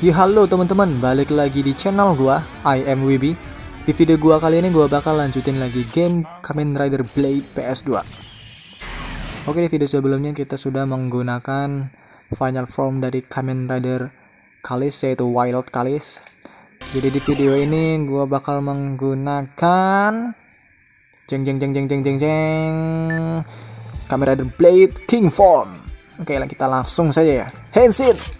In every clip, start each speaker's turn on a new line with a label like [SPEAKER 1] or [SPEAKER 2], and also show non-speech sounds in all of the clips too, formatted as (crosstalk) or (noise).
[SPEAKER 1] Ya halo teman-teman, balik lagi di channel gua, I am Wibi. Di video gua kali ini gua bakal lanjutin lagi game Kamen Rider Blade PS2. Oke, di video sebelumnya kita sudah menggunakan final form dari Kamen Rider Kalis yaitu Wild Kalis. Jadi di video ini gua bakal menggunakan jeng jeng jeng jeng jeng jeng jeng Kamen Rider Blade King form. Oke, kita langsung saja ya. Hands in.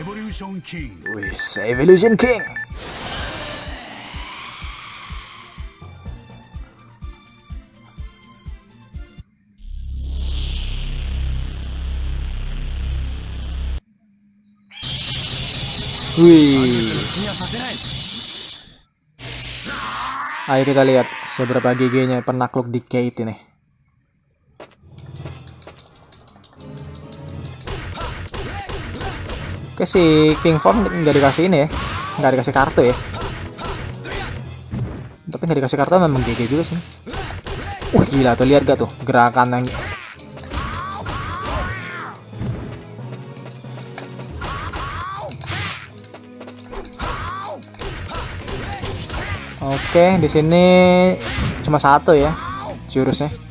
[SPEAKER 2] Evolution King.
[SPEAKER 1] Wis, Evolution King. Wih. Ayo kita lihat seberapa GG-nya penakluk di Kate ini. Oke si King Form nggak dikasih ini ya, nggak dikasih kartu ya. Tapi nggak dikasih kartu memang GG juga sih. Wah gila tuh lihat gak tuh gerakan yang Oke, di sini cuma satu ya jurusnya.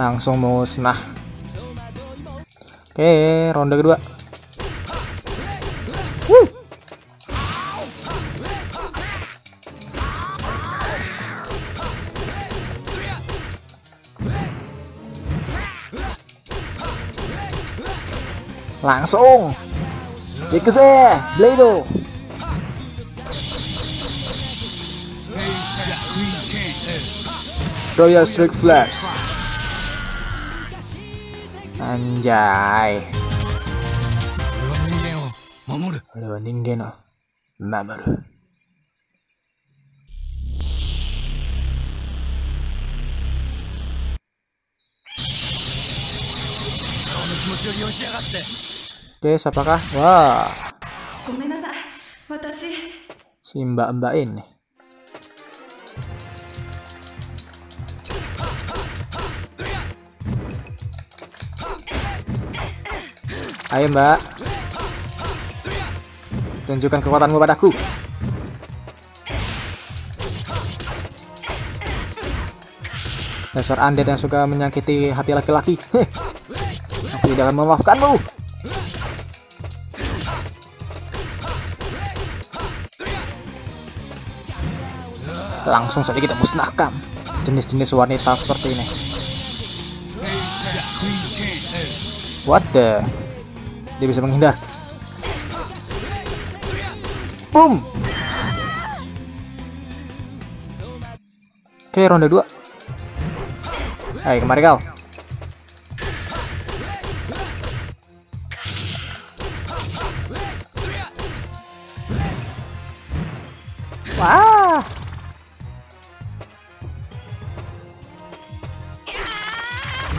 [SPEAKER 1] Langsung musnah. Oke, ronde kedua. Langsung. Dikese, Blado.
[SPEAKER 2] Queen King.
[SPEAKER 1] Royal Strike Flash. Anjay.
[SPEAKER 2] 守る。
[SPEAKER 1] 俺は人間の守る。
[SPEAKER 2] 気持ちを利用しやがって。
[SPEAKER 1] Oke, siapakah? Wah,
[SPEAKER 3] ごめんなさい私
[SPEAKER 1] si mbak-mbak ini. Ayo mbak Tunjukkan kekuatanmu padaku Dasar undead yang suka menyakiti hati laki-laki. Aku tidak akan memaafkanmu Langsung saja kita musnahkan Jenis-jenis wanita seperti ini. What the? Dia bisa menghindar. Boom. Oke, ronde 2. Ayo, kemari kau. Wah.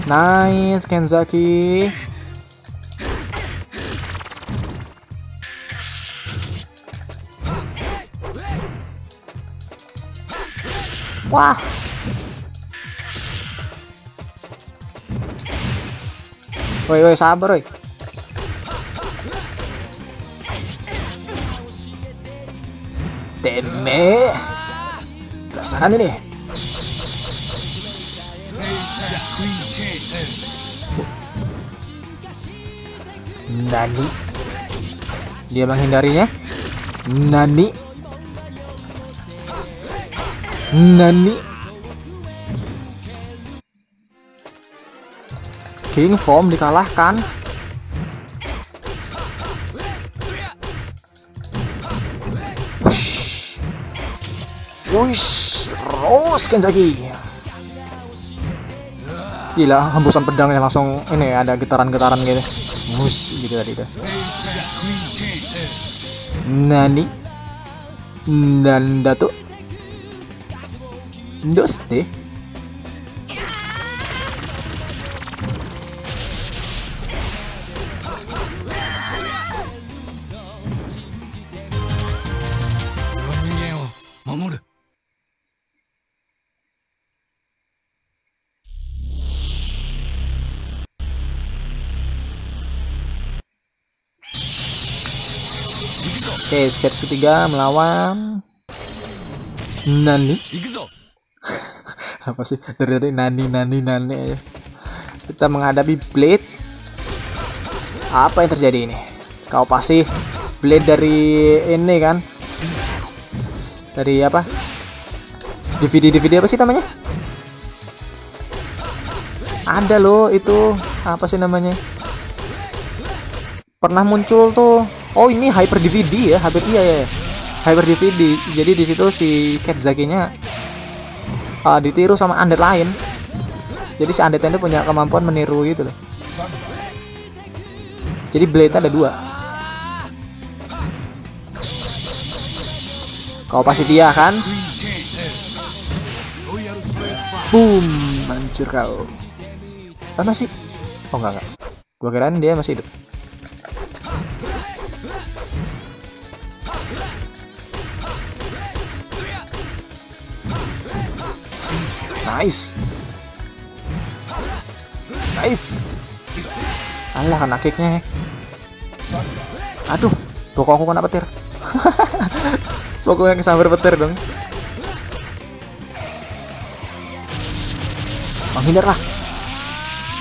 [SPEAKER 1] Nice, Kenzaki. Wah. Woi, woi, sabar, woi. Teme. Penasaran ini. Nani. Dia menghindarinya. Nani. Nani. King Form dikalahkan. Wush. Rose Kenzaki. Gila, hembusan pedangnya langsung ini ada getaran-getaran gitu. Wush gitu tadi
[SPEAKER 2] King.
[SPEAKER 1] Nani? Nanda tuh? Ndoste? Oke, okay, set ketiga melawan Nani. (laughs) apa sih dari tadi nani nani nani aja. Kita menghadapi blade. Apa yang terjadi ini? Kau pasti blade dari ini kan? Dari apa? DVD DVD apa sih namanya? Ada loh itu apa sih namanya? Pernah muncul tuh. Oh ini Hyper DVD ya, hyper iya ya. Hyper DVD. Jadi di situ si Cat Zaki-nya uh, ditiru sama undead lain. Jadi si undead ini punya kemampuan meniru gitu loh. Jadi blade ada dua. Kau pasti dia kan? Boom hancur kau. Apa masih oh enggak enggak. Gua kirain dia masih hidup. Nice. Nice. Alah kena kicknya. Aduh, pokok aku kena petir. (laughs) Pokoknya kesambar petir dong. Menghindarlah.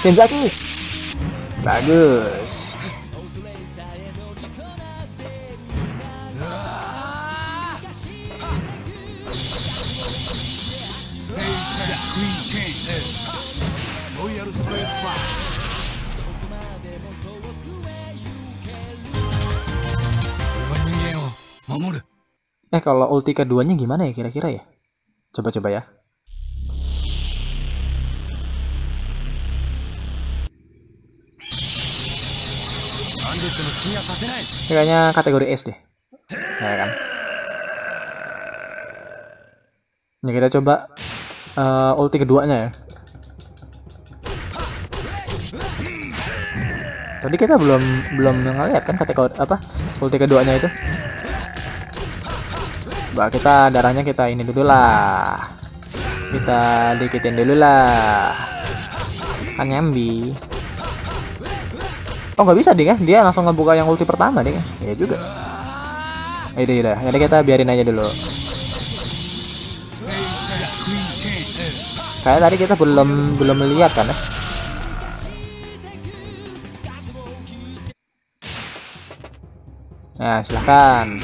[SPEAKER 1] Kenzaki. Bagus. Eh kalau ulti keduanya gimana ya kira-kira ya? Coba-coba ya. Kayaknya kategori S deh. Ya, ya kan. Ya kita coba uh, ulti keduanya ya. Tadi kita belum belum ngeliat kan kategori apa ulti keduanya itu. Bah kita darahnya kita ini dulu lah. Kita dikitin dulu lah. Kan nyambi. Oh nggak bisa deh kan? Dia langsung ngebuka yang ulti pertama deh? Iya juga. Ya udah, udah. Jadi kita biarin aja dulu. Kayak tadi kita belum belum melihat kan ya? Nah, silahkan.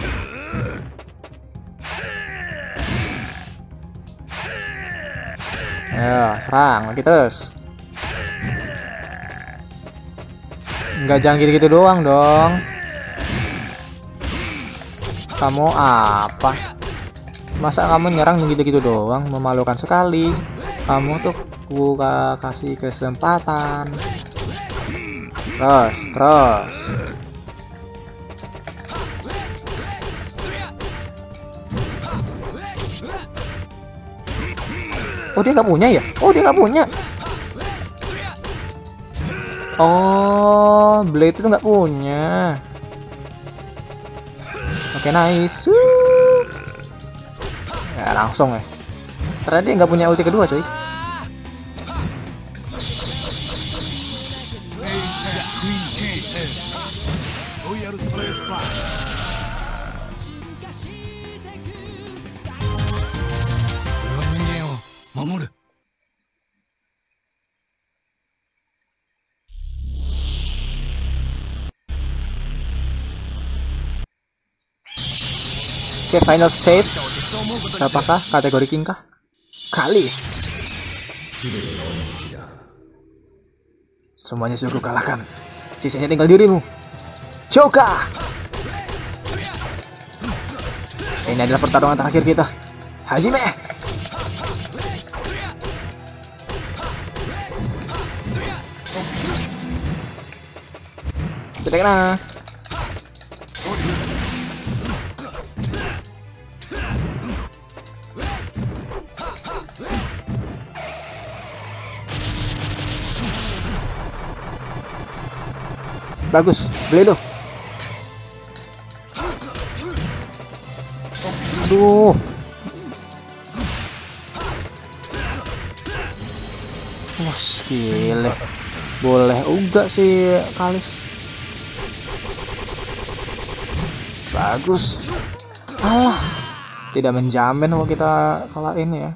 [SPEAKER 1] Ayo, serang lagi terus. Enggak jangan gitu-gitu doang dong. Kamu apa? Masa kamu nyerang gitu-gitu doang? Memalukan sekali. Kamu tuh gua kasih kesempatan. Terus, terus. Oh dia nggak punya ya? Oh dia nggak punya. Oh, Blade itu nggak punya. Oke, nice. Wuh. Ya, langsung ya. Ternyata dia nggak punya ulti kedua, coy.
[SPEAKER 2] ロ
[SPEAKER 1] Oke, final stage. Siapakah kategori king kah? Kalis. Semuanya sudah kalahkan. Sisanya tinggal dirimu. Joka. Ini adalah pertarungan terakhir kita. Hajime. Kita kena. Bagus, beli lo. Aduh. Wah, gile. Boleh enggak sih Kalis? bagus alah tidak menjamin kalau kita kalah ini ya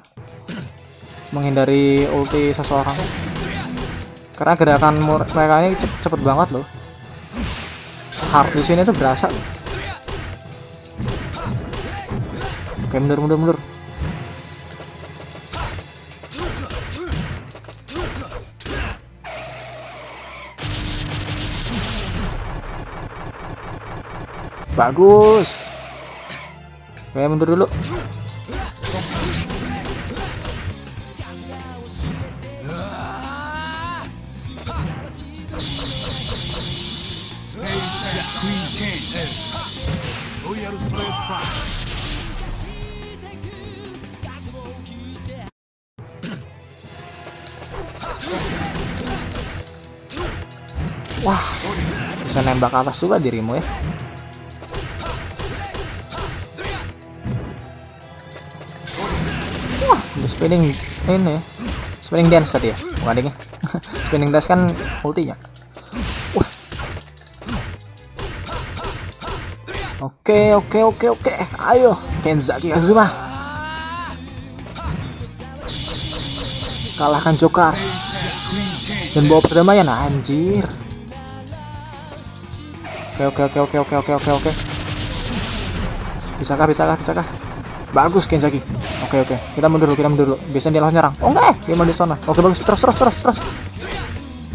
[SPEAKER 1] menghindari ulti seseorang karena gerakan mereka ini cep- cepet banget loh hard di sini tuh berasa. Oke mundur mundur mundur. Bagus. Oke mundur dulu Wah, bisa nembak atas juga dirimu ya. Wah, the spinning ini, spinning dance tadi ya, bukan (laughs) spinning dance kan ultinya. Oke, oke, oke, oke. Ayo, Kenzaki Azuma, Kalahkan Joker Dan bawa perdamaian anjir. Oke, oke, oke, oke, oke, oke, oke, oke. Bisakah, bisa kah? Bagus Kenzaki. Oke, oke. Kita mundur dulu, kita mundur dulu. Biasanya dia langsung nyerang. Oh enggak, dia mau di sana. Oke, bagus. Terus, terus, terus, terus.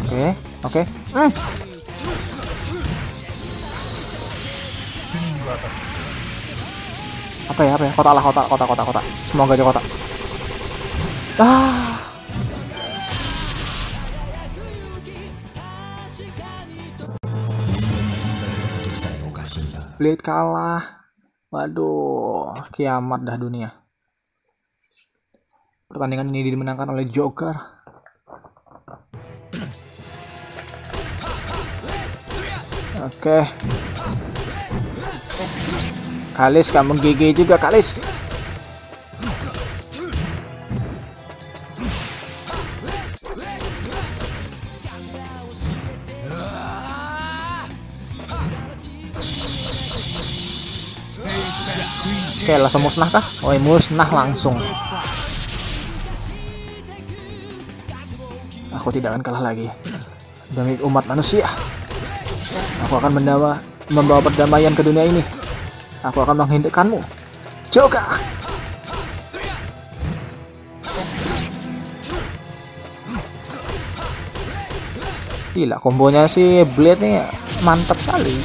[SPEAKER 1] Oke, oke. Hmm. Apa ya apa ya kota lah kota kota kota kota semoga aja kota ah Blade kalah. Waduh, kiamat dah dunia. Pertandingan ini dimenangkan oleh Joker. Oke. Kalis kamu GG juga Kalis. Oke, langsung musnah kah? Oh, musnah langsung. Aku tidak akan kalah lagi demi umat manusia. Aku akan mendawa, membawa perdamaian ke dunia ini. Aku akan menghindurkanmu. Joka. Gila, kombonya si Blade nih mantap sekali.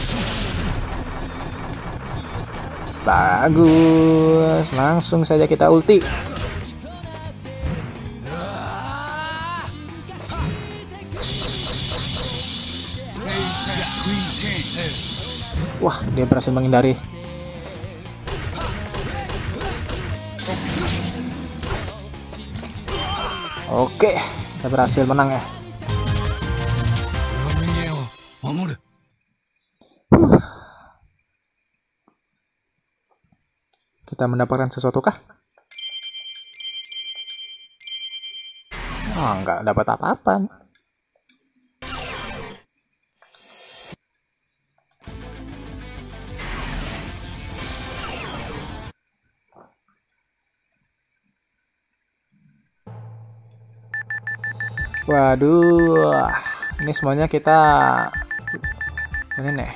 [SPEAKER 1] Bagus, langsung saja kita ulti. Wah, dia berhasil menghindari. Oke, kita berhasil menang ya. Kita mendapatkan sesuatu kah? Oh, nggak dapat apa-apa. Waduh, ini semuanya kita ini nih.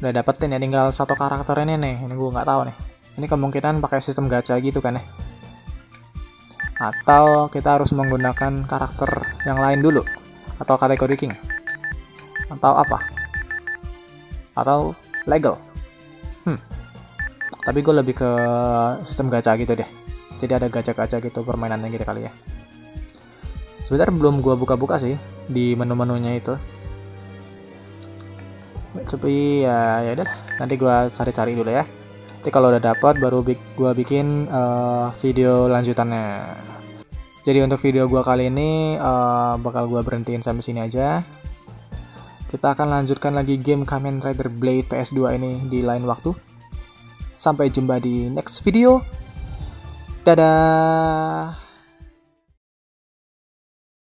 [SPEAKER 1] Udah dapetin ya tinggal satu karakter ini nih ini gue nggak tahu nih. Ini kemungkinan pakai sistem gacha gitu kan ya. Atau kita harus menggunakan karakter yang lain dulu atau kategori king. Atau apa? Atau legal. Hmm. Tapi gue lebih ke sistem gacha gitu deh. Jadi ada gacha-gacha gitu permainannya gitu kali ya sebenarnya belum gue buka-buka sih di menu-menunya itu. Tapi ya ya udah nanti gua cari-cari dulu ya. Nanti kalau udah dapat baru bik gua bikin eh, video lanjutannya. Jadi untuk video gua kali ini eh, bakal gua berhentiin sampai sini aja. Kita akan lanjutkan lagi game Kamen Rider Blade PS2 ini di lain waktu. Sampai jumpa di next video. Dadah